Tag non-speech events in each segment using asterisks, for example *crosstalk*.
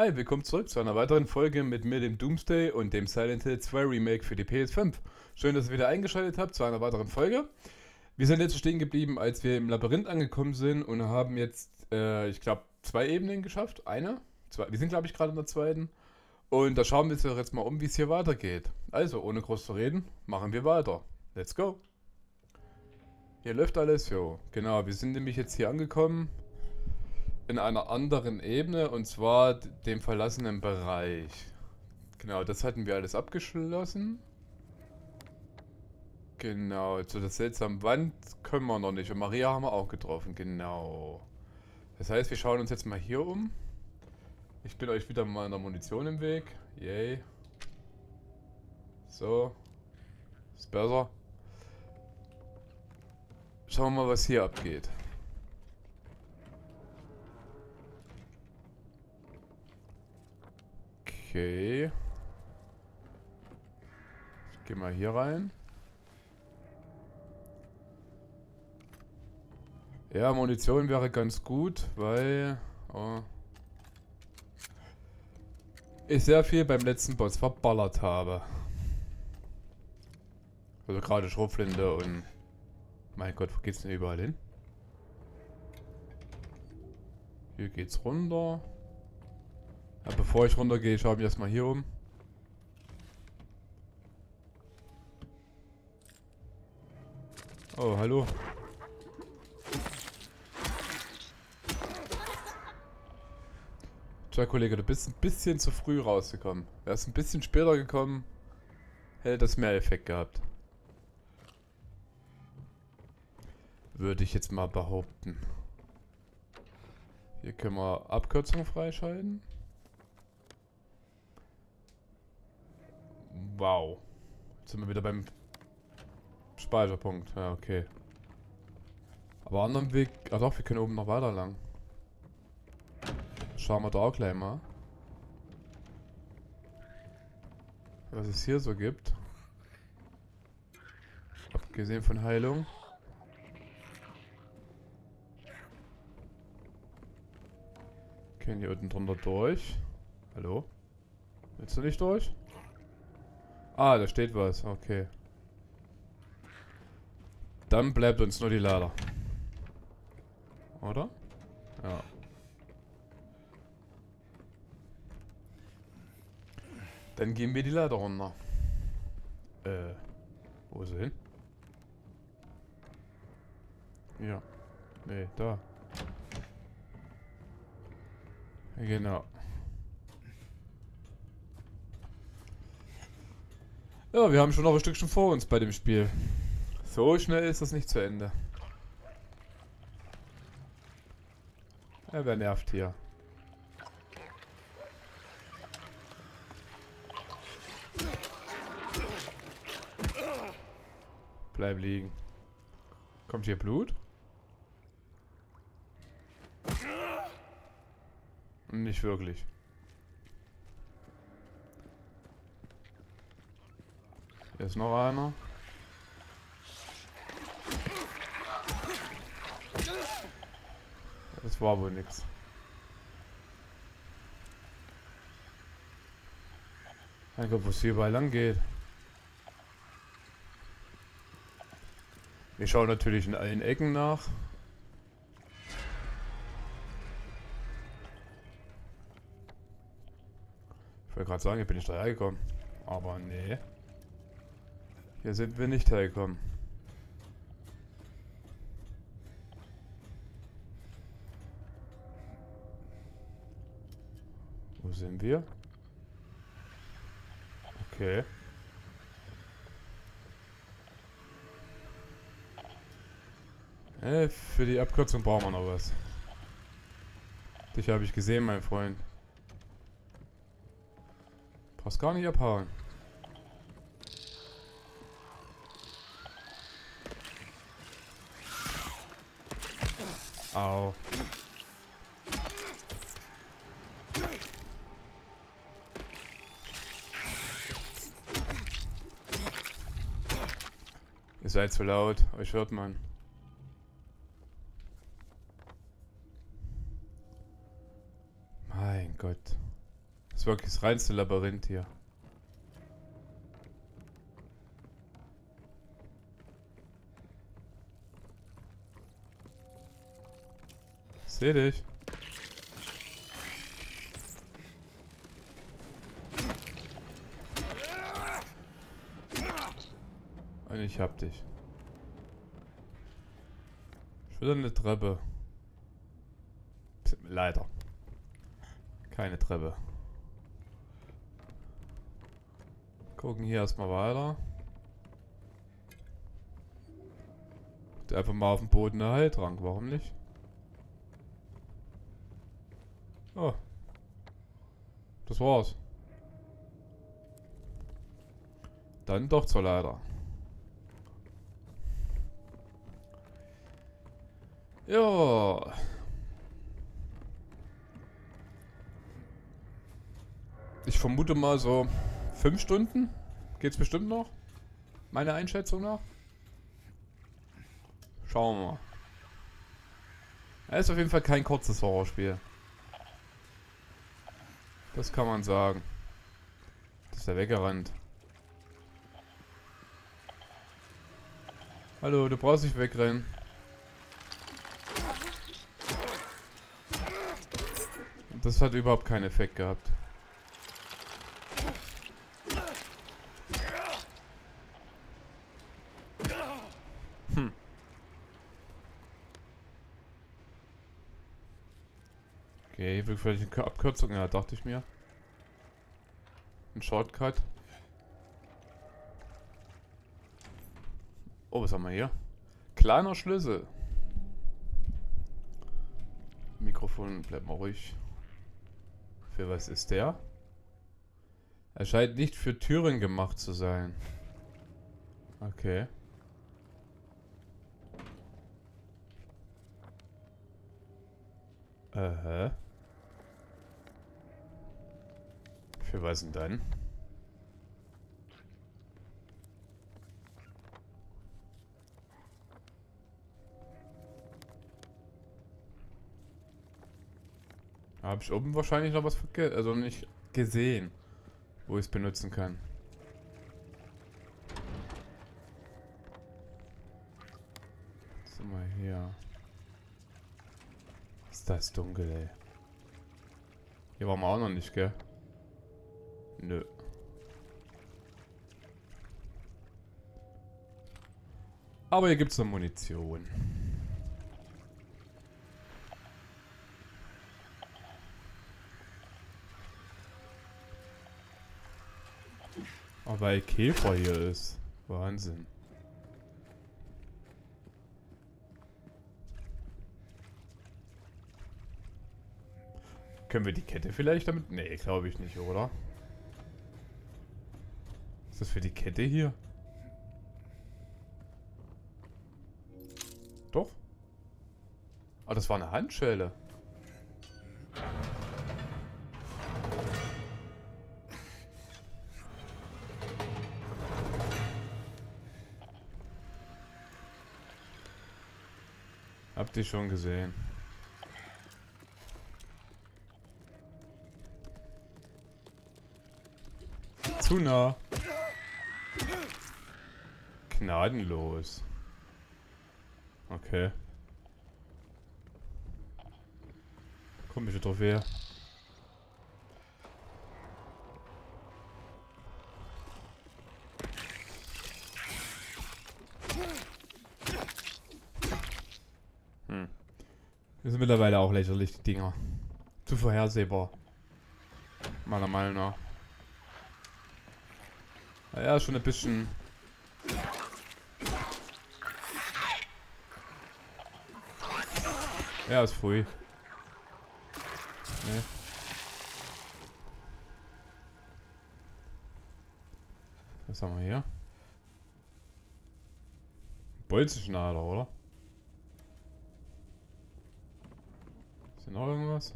Hi, willkommen zurück zu einer weiteren Folge mit mir, dem Doomsday und dem Silent Hill 2 Remake für die PS5. Schön, dass ihr wieder eingeschaltet habt zu einer weiteren Folge. Wir sind jetzt stehen geblieben, als wir im Labyrinth angekommen sind und haben jetzt, äh, ich glaube, zwei Ebenen geschafft. Eine, zwei, wir sind, glaube ich, gerade in der zweiten. Und da schauen wir uns jetzt mal um, wie es hier weitergeht. Also, ohne groß zu reden, machen wir weiter. Let's go. Hier läuft alles, jo. Genau, wir sind nämlich jetzt hier angekommen in einer anderen Ebene und zwar dem verlassenen Bereich. Genau, das hatten wir alles abgeschlossen. Genau, zu der seltsamen Wand können wir noch nicht. Und Maria haben wir auch getroffen, genau. Das heißt, wir schauen uns jetzt mal hier um. Ich bin euch wieder mal in der Munition im Weg. Yay. So. Ist besser. Schauen wir mal, was hier abgeht. Okay. Ich gehe mal hier rein. Ja, Munition wäre ganz gut, weil oh, ich sehr viel beim letzten Boss verballert habe. Also gerade Schrotflinte und... Mein Gott, wo geht's denn überall hin? Hier geht's runter. Ja, bevor ich runtergehe, schaue ich mich erstmal hier um. Oh, hallo. Tja, Kollege, du bist ein bisschen zu früh rausgekommen. Wärst ein bisschen später gekommen, hätte das mehr Effekt gehabt. Würde ich jetzt mal behaupten. Hier können wir Abkürzung freischalten. Wow. Jetzt sind wir wieder beim Speicherpunkt. Ja, okay. Aber anderen Weg... Ach doch, wir können oben noch weiter lang. Schauen wir da auch gleich mal. Was es hier so gibt. Abgesehen von Heilung. Können hier unten drunter durch. Hallo? Willst du nicht durch? Ah, da steht was. Okay. Dann bleibt uns nur die Lader. Oder? Ja. Dann gehen wir die Leiter runter. Äh, wo ist er hin? Ja. Nee, da. Genau. Ja, wir haben schon noch ein Stückchen vor uns bei dem Spiel. So schnell ist das nicht zu Ende. Ja, wer nervt hier? Bleib liegen. Kommt hier Blut? Nicht wirklich. Hier ist noch einer. Das war wohl nix. Mein Gott, wo es hier überall lang geht. Wir schauen natürlich in allen Ecken nach. Ich wollte gerade sagen, hier bin ich da hergekommen. Aber nee. Hier sind wir nicht hergekommen. Wo sind wir? Okay. Äh, für die Abkürzung brauchen wir noch was. Dich habe ich gesehen, mein Freund. Brauchst gar nicht abhauen. Au. Ihr seid zu laut, euch hört man. Mein Gott. Das ist wirklich das reinste Labyrinth hier. Seh dich. Und ich hab dich. Ich will eine Treppe. Leider. Keine Treppe. Gucken hier erstmal weiter. Einfach mal auf dem Boden eine Heiltrank, warum nicht? Oh. Das war's. Dann doch zur Leiter. Ja. Ich vermute mal so fünf Stunden. Geht's bestimmt noch? Meine Einschätzung nach. Schauen wir mal. Es ist auf jeden Fall kein kurzes Horrorspiel. Das kann man sagen. Ist er weggerannt. Hallo, du brauchst nicht wegrennen. Das hat überhaupt keinen Effekt gehabt. Hm. Okay, hier vielleicht eine Abkürzung, ja, dachte ich mir. Ein Shortcut. Oh, was haben wir hier? Kleiner Schlüssel. Mikrofon, bleib mal ruhig. Für was ist der? Er scheint nicht für Türen gemacht zu sein. Okay. Aha. Für was denn dann? Habe ich oben wahrscheinlich noch was vergessen, also nicht gesehen, wo ich es benutzen kann. sind wir hier. Ist das dunkel, ey. Hier waren wir auch noch nicht, gell? Nö. Aber hier gibt es noch Munition. Oh, weil Käfer hier ist. Wahnsinn. Können wir die Kette vielleicht damit? Nee, glaube ich nicht, oder? Das für die Kette hier? Doch. Ah, das war eine Handschelle. Habt ihr schon gesehen. Zu nah. Gnadenlos. Okay. Komische Trophäe. Das sind mittlerweile auch lächerlich, die Dinger. Zu vorhersehbar. Meiner Meinung nach. Naja, schon ein bisschen... Ja, ist früh. Nee. Was haben wir hier? Bolzenschneider, oder? hier noch irgendwas?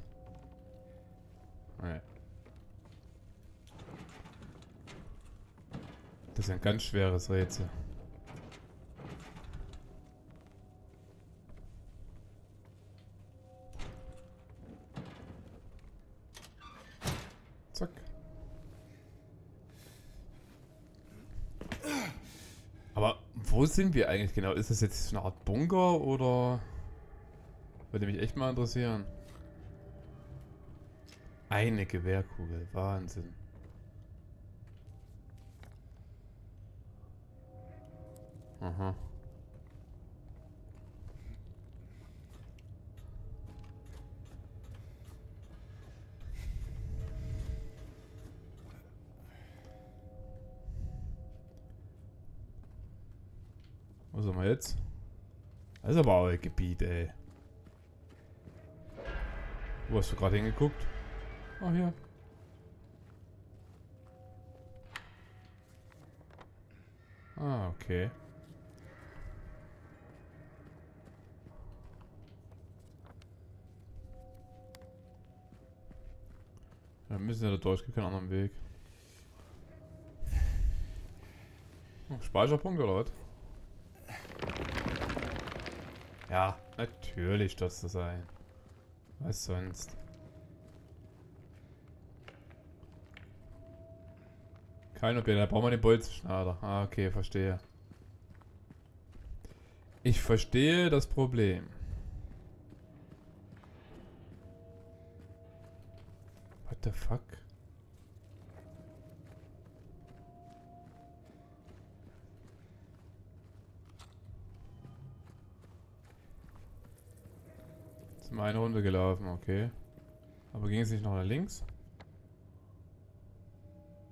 Nee. Das ist ein ganz schweres Rätsel. Sind wir eigentlich genau? Ist das jetzt eine Art Bunker oder... Würde mich echt mal interessieren. Eine Gewehrkugel. Wahnsinn. Aha. Wir jetzt? Das ist aber auch ein Gebiet, ey. Wo hast du gerade hingeguckt? Ah, hier. Ah, okay. Wir müssen ja da durch, gibt keinen anderen Weg. Oh, Speicherpunkt oder was? Ja, natürlich das zu sein. Was sonst? Kein Objekt, da brauchen wir den Bolzenschnader. Ah, okay, verstehe. Ich verstehe das Problem. What the fuck? Wir eine Runde gelaufen, okay. Aber ging es nicht noch nach links?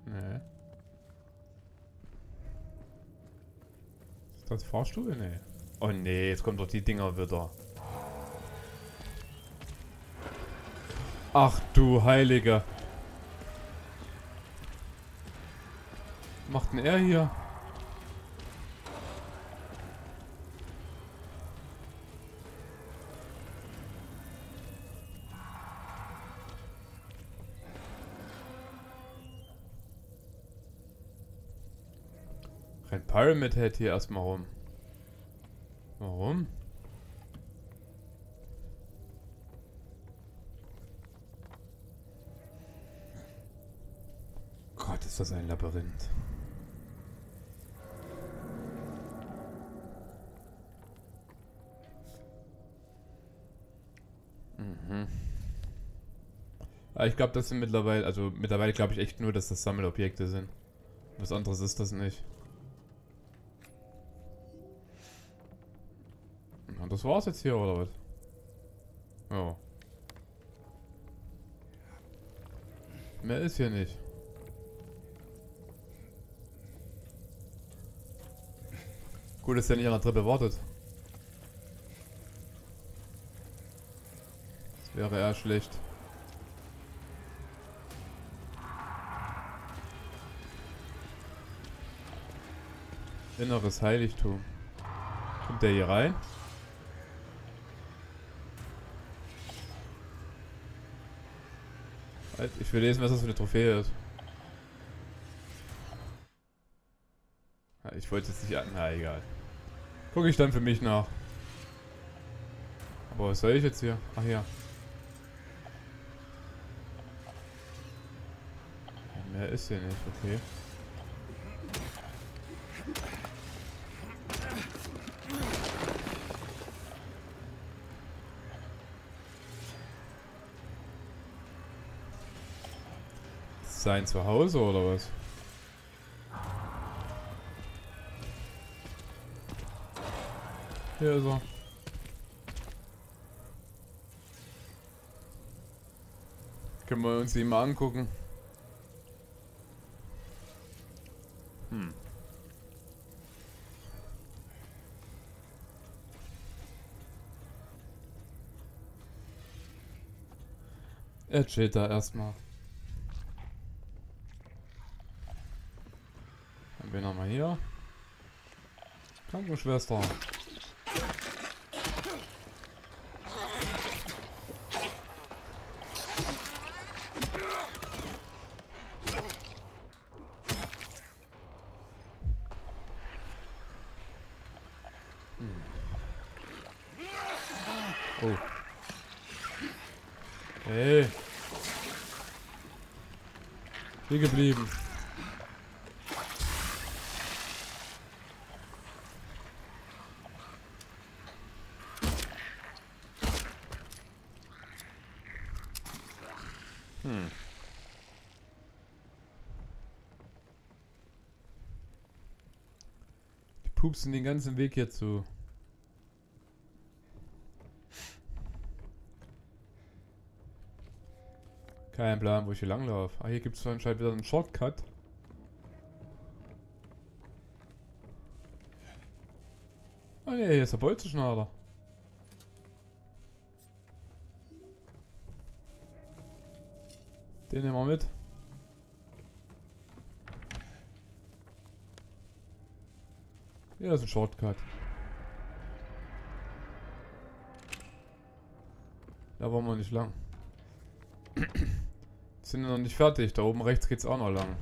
Nee. Ist das Fahrstuhl? Nee. Oh nee, jetzt kommen doch die Dinger wieder. Ach du Heiliger. Was macht denn er hier? Rennt Pyramid Head hier erstmal rum. Warum? Gott, ist das ein Labyrinth. Mhm. Aber ich glaube, das sind mittlerweile, also mittlerweile glaube ich echt nur, dass das Sammelobjekte sind. Was anderes ist das nicht. Das war's jetzt hier, oder was? Ja. Mehr ist hier nicht. Gut, dass der nicht an der Treppe wartet. Das wäre eher schlecht. Inneres Heiligtum. Kommt der hier rein? Ich will lesen, was das für eine Trophäe ist. Ich wollte jetzt nicht an. Na egal. Gucke ich dann für mich nach. Aber was soll ich jetzt hier? Ach ja. Mehr ist hier nicht, okay. Sein Zuhause oder was? Hier ist er. Können wir uns die mal angucken. Hm. Er chillt da erstmal. Dann bin wir hier. Krankenschwester. Oh. Hey. Hier geblieben. Pupsen den ganzen Weg hier zu. Kein Plan, wo ich hier langlaufe. Ah, hier gibt es anscheinend wieder einen Shortcut. Ah ne, hier ist der Bolzenschnader. Den nehmen wir mit. Ja, ist ein Shortcut. Da wollen wir nicht lang. Sind noch nicht fertig. Da oben rechts geht's auch noch lang.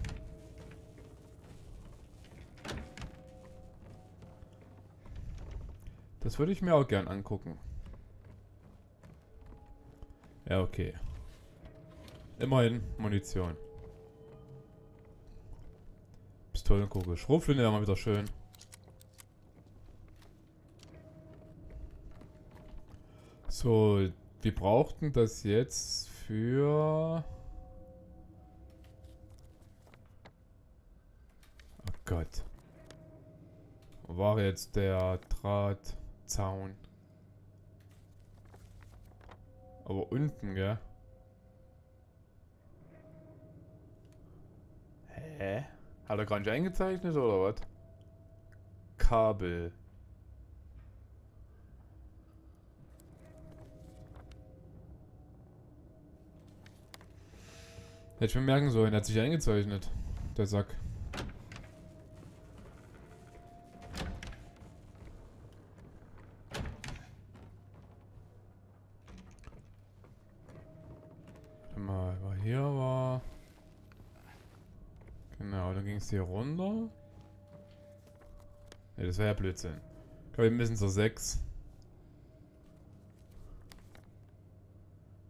Das würde ich mir auch gern angucken. Ja, okay. Immerhin Munition. Pistolenkugel. Schrotflinte ja mal wieder schön. So, wir brauchten das jetzt für... Oh Gott. Wo war jetzt der Drahtzaun? Aber unten, gell? Hä? Hat er gar nicht eingezeichnet oder was? Kabel. Hätte ich mir merken sollen, er hat sich eingezeichnet. Der Sack. Mal, war hier war... Genau, dann ging es hier runter. Ne, das wäre ja Blödsinn. Ich glaube, wir müssen zur 6.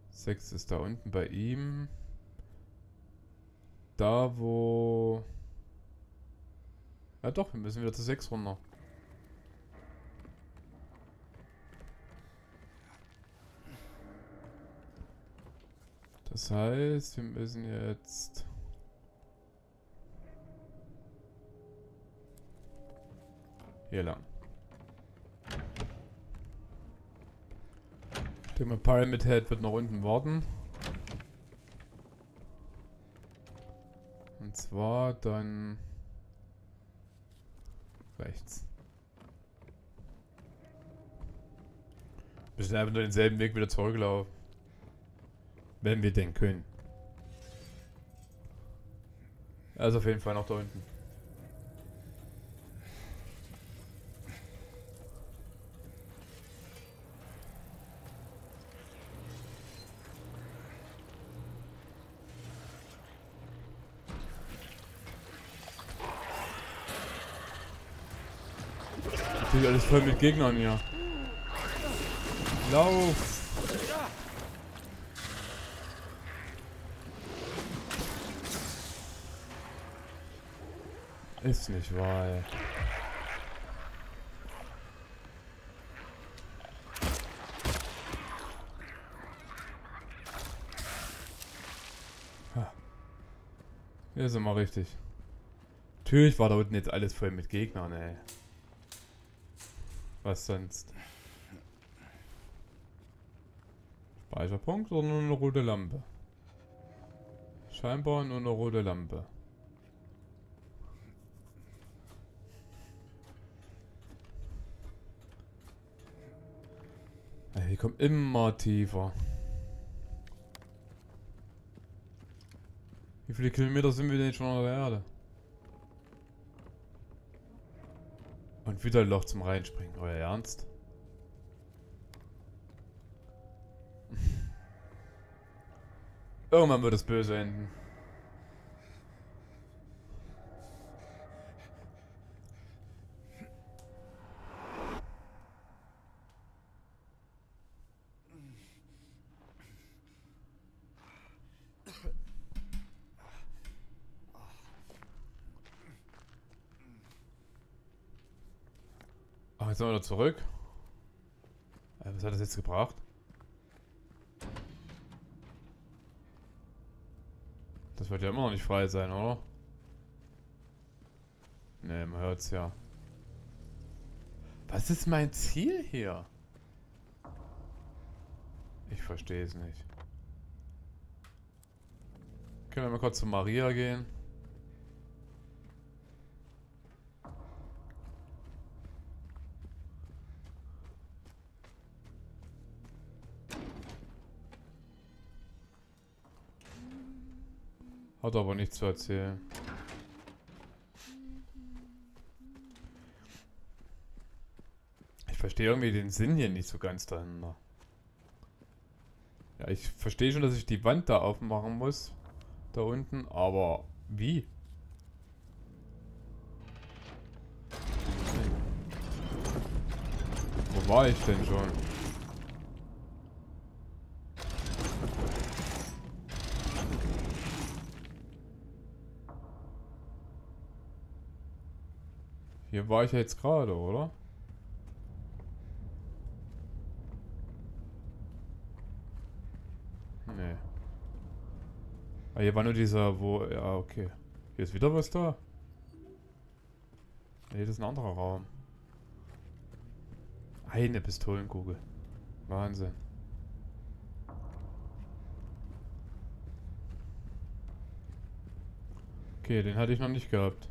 6 ist da unten bei ihm da, wo... Ja doch, wir müssen wieder zu 6 runter. Das heißt, wir müssen jetzt... Hier lang. Der Pyramid Head wird nach unten warten. Und zwar dann rechts. Wir müssen einfach nur denselben Weg wieder zurücklaufen. Wenn wir denn können. Also auf jeden Fall noch da unten. Natürlich alles voll mit Gegnern hier. Lauf! Ist nicht wahr, ey. Hier sind wir richtig. Natürlich war da unten jetzt alles voll mit Gegnern, ey. Was sonst? Speicherpunkt oder nur eine rote Lampe? Scheinbar nur eine rote Lampe. Die kommen immer tiefer. Wie viele Kilometer sind wir denn schon an der Erde? Und wieder ein Loch zum Reinspringen. Euer Ernst? *laughs* Irgendwann wird es böse enden. Sind wir wieder zurück. Äh, was hat das jetzt gebracht? Das wird ja immer noch nicht frei sein, oder? Ne, man hört's ja. Was ist mein Ziel hier? Ich verstehe es nicht. Können wir mal kurz zu Maria gehen? Hat aber nichts zu erzählen. Ich verstehe irgendwie den Sinn hier nicht so ganz dahinter. Ja, ich verstehe schon, dass ich die Wand da aufmachen muss. Da unten, aber wie? Wo war ich denn schon? Hier war ich ja jetzt gerade, oder? Nee. Ah, hier war nur dieser, wo... Ja, okay. Hier ist wieder was da? Nee, das ist ein anderer Raum. Eine Pistolenkugel. Wahnsinn. Okay, den hatte ich noch nicht gehabt.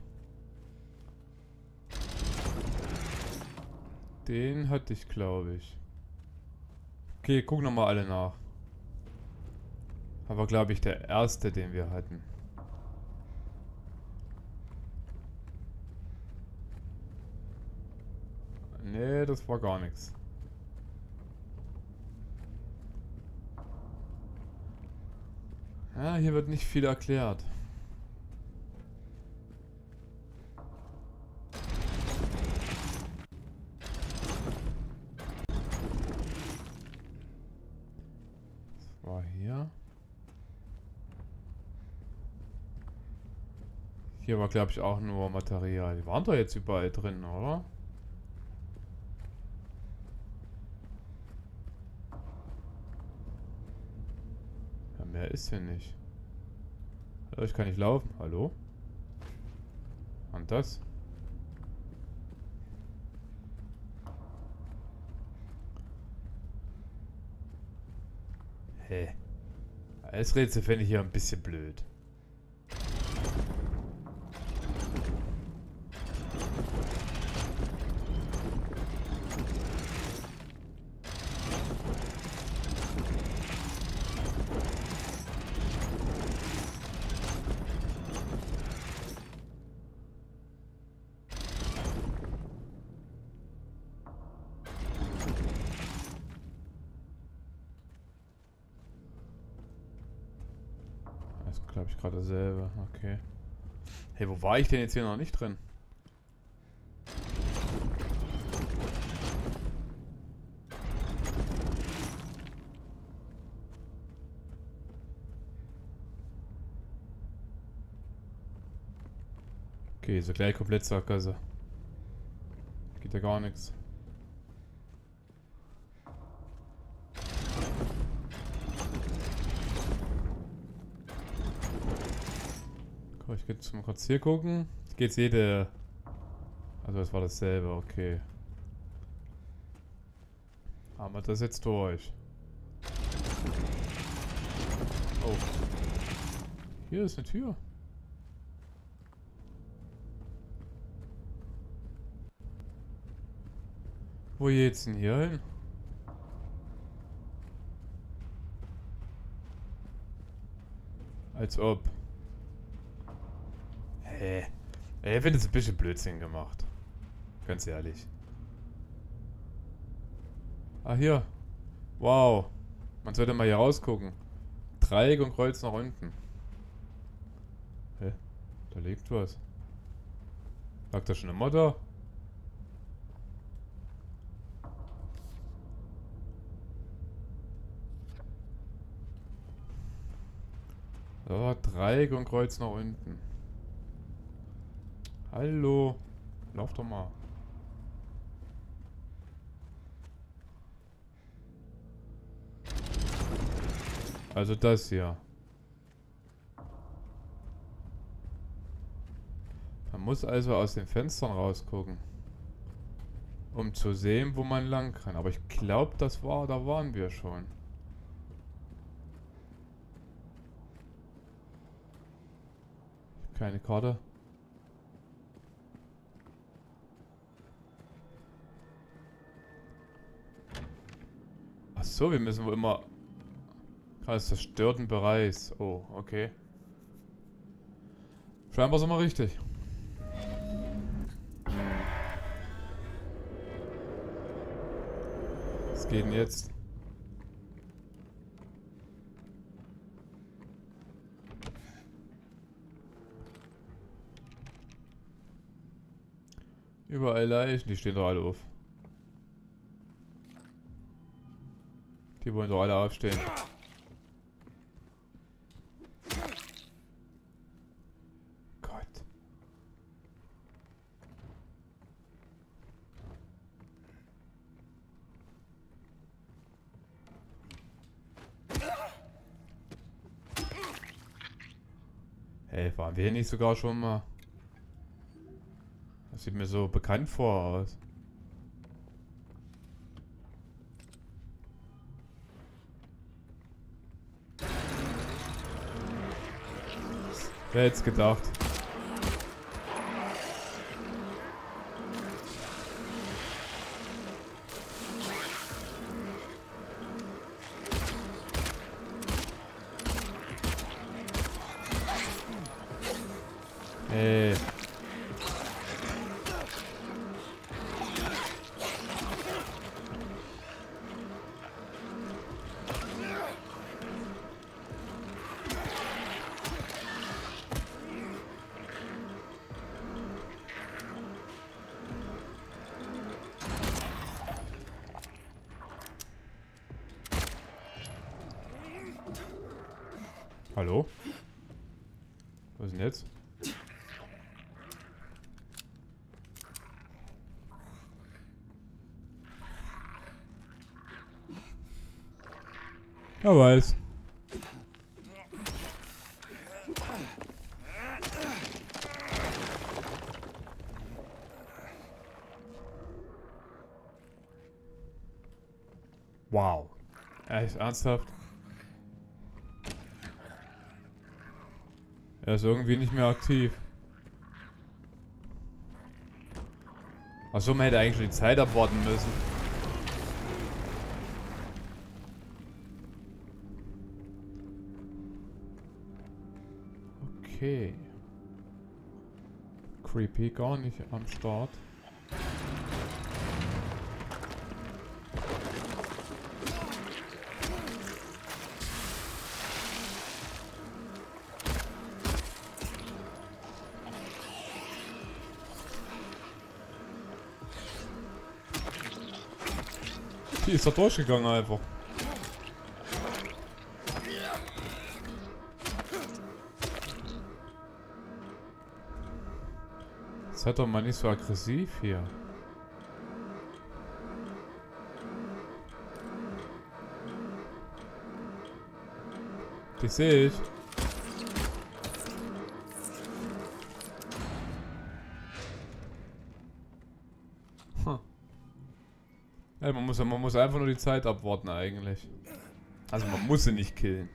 Den hatte ich, glaube ich. Okay, guck nochmal alle nach. Aber glaube ich der erste, den wir hatten. Nee, das war gar nichts. Ja, hier wird nicht viel erklärt. Hier war, glaube ich, auch nur Material. Die waren doch jetzt überall drin, oder? Ja, mehr ist hier nicht. Ich kann nicht laufen. Hallo? Und das? Hä? Hey. Als Rätsel finde ich hier ein bisschen blöd. glaube ich, gerade dasselbe. Okay. Hey, wo war ich denn jetzt hier noch nicht drin? Okay, so gleich komplett Sackgasse. Geht ja gar nichts. Ich könnte mal kurz hier gucken. Jetzt geht's jede... Also es war dasselbe, okay. Haben wir das jetzt durch. Oh. Hier ist eine Tür. Wo geht's denn hier hin? Als ob. Äh, ich finde es ein bisschen Blödsinn gemacht. Ganz ehrlich. Ah, hier. Wow. Man sollte mal hier rausgucken. Dreieck und Kreuz nach unten. Hä? Da liegt was. Lag da schon immer da? Da Dreieck und Kreuz nach unten. Hallo. Lauf doch mal. Also das hier. Man muss also aus den Fenstern rausgucken. Um zu sehen, wo man lang kann. Aber ich glaube, das war, da waren wir schon. Keine Karte. So, wir müssen wohl immer... Kreis zerstörten Bereichs. Oh, okay. Scheinbar sind wir richtig. Was geht denn jetzt? Überall Leichen, die stehen doch alle auf. Die wollen doch alle aufstehen. Gott. Hey, waren wir hier nicht sogar schon mal? Das sieht mir so bekannt vor aus. Wer hätte es gedacht? Er weiß. Wow. Echt ernsthaft? Er ist irgendwie nicht mehr aktiv. Achso, man hätte eigentlich die Zeit abwarten müssen. Okay. Creepy gar nicht am Start. Die ist da durchgegangen einfach. Seid doch mal nicht so aggressiv hier. Die sehe ich. Hm. Ja, man, muss, man muss einfach nur die Zeit abwarten eigentlich. Also man muss sie nicht killen.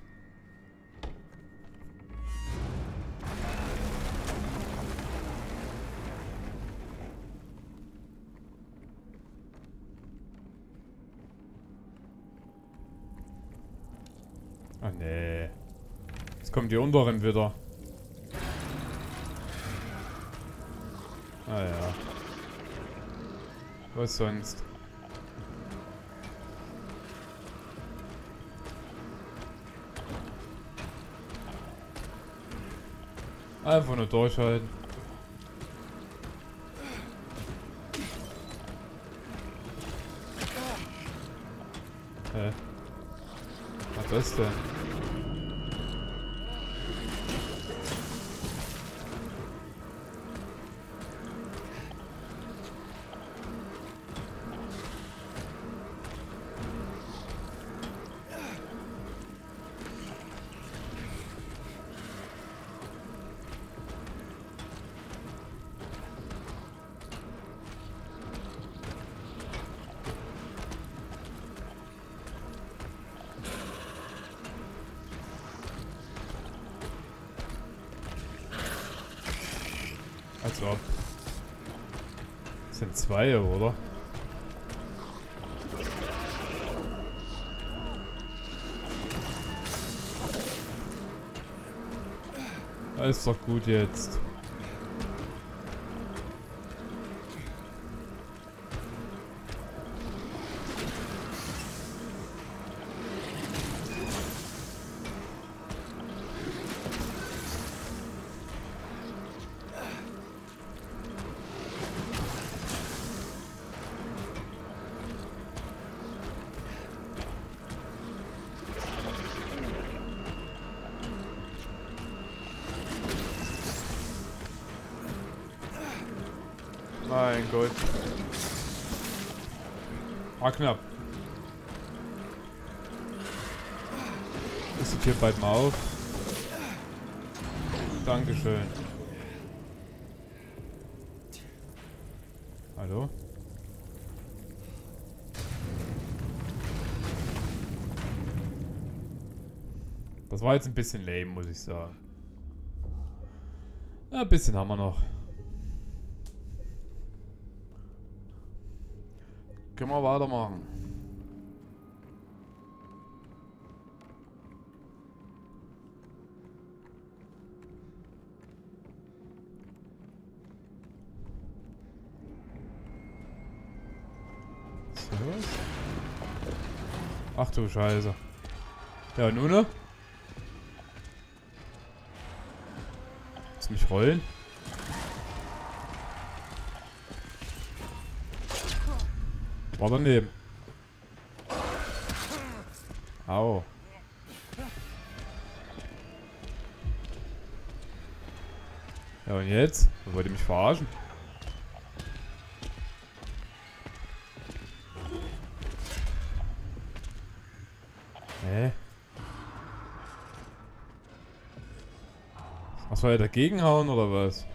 Die unteren wieder. Ah ja. Was sonst? Einfach nur durchhalten. Hä? Was ist denn? Ob. Das sind zwei, oder? Alles doch gut jetzt. Hallo? Das war jetzt ein bisschen lame, muss ich sagen. Ja, ein bisschen haben wir noch. Können wir weitermachen. So. Ach du Scheiße. Ja, nun ne? Lass mich rollen. War daneben. Au. Ja und jetzt? Wollt ihr mich verarschen? Soll er dagegen hauen oder was?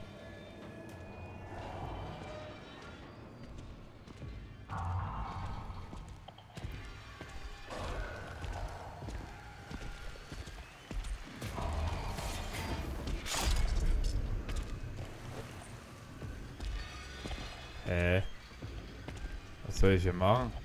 Hä? Was soll ich hier machen?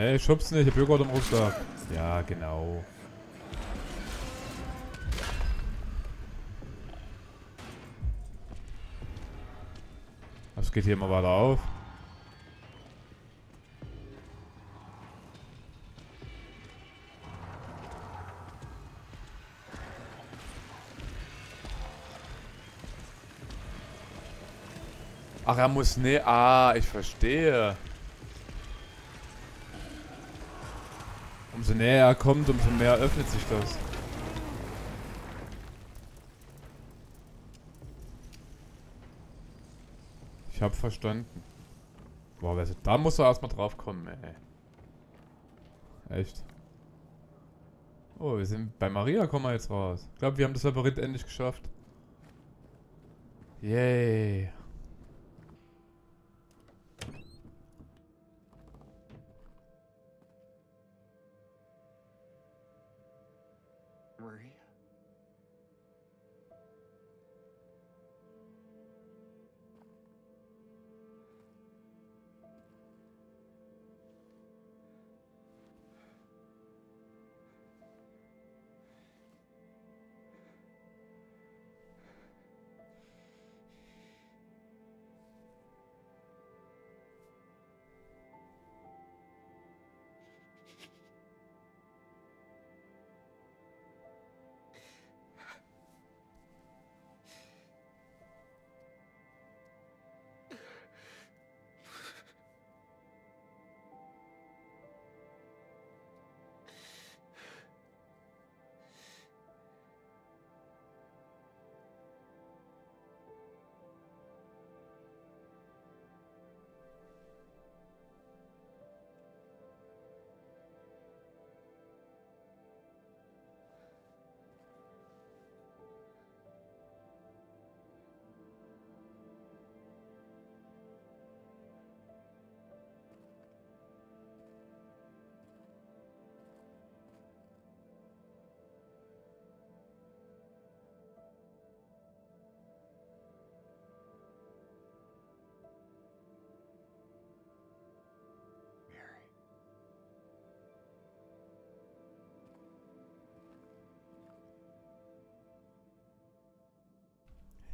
Ey, schub's nicht, ich hab Joghurt im Rucksack. Ja, genau. Was geht hier mal weiter auf? Ach, er muss ne. Ah, ich verstehe. Umso näher er kommt, umso mehr öffnet sich das. Ich hab verstanden. Boah, also, da muss er erstmal drauf kommen, ey. Echt. Oh, wir sind bei Maria kommen wir jetzt raus. Ich glaube, wir haben das Labyrinth endlich geschafft. Yay.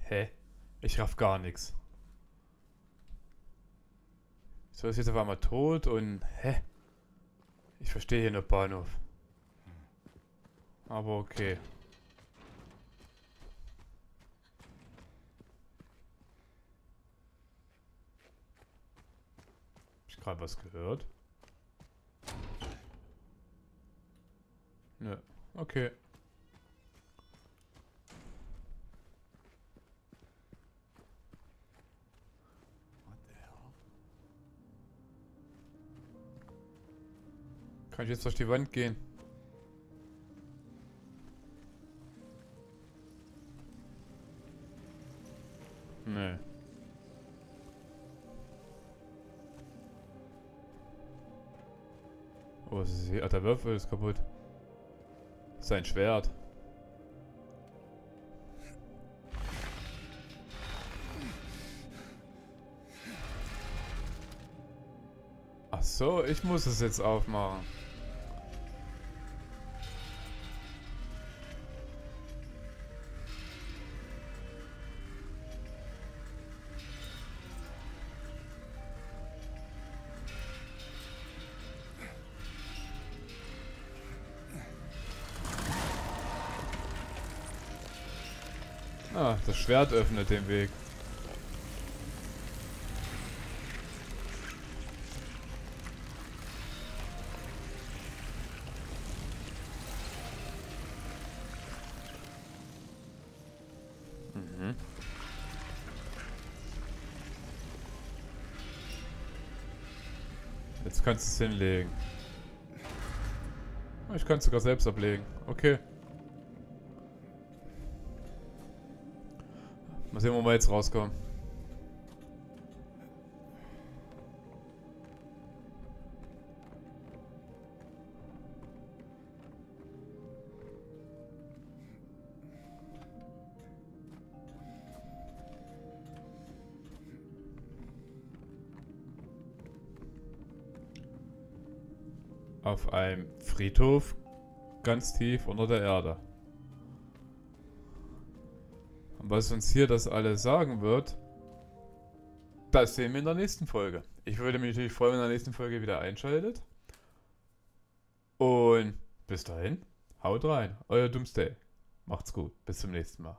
Hä? Ich raff gar nichts. So ist jetzt auf einmal tot und. Hä? Ich verstehe hier nur Bahnhof. Aber okay. Hab ich gerade was gehört? Nö. Okay. Kann ich jetzt durch die Wand gehen? Nee. Oh, was ist hier? Ah, der Würfel ist kaputt. Sein Schwert. Ach so, ich muss es jetzt aufmachen. Schwert öffnet den Weg. Jetzt kannst du es hinlegen. Ich kann es sogar selbst ablegen. Okay. Sehen, wo wir jetzt rauskommen. Auf einem Friedhof ganz tief unter der Erde. Was uns hier das alles sagen wird, das sehen wir in der nächsten Folge. Ich würde mich natürlich freuen, wenn ihr in der nächsten Folge wieder einschaltet. Und bis dahin, haut rein, euer Doomsday. Macht's gut, bis zum nächsten Mal.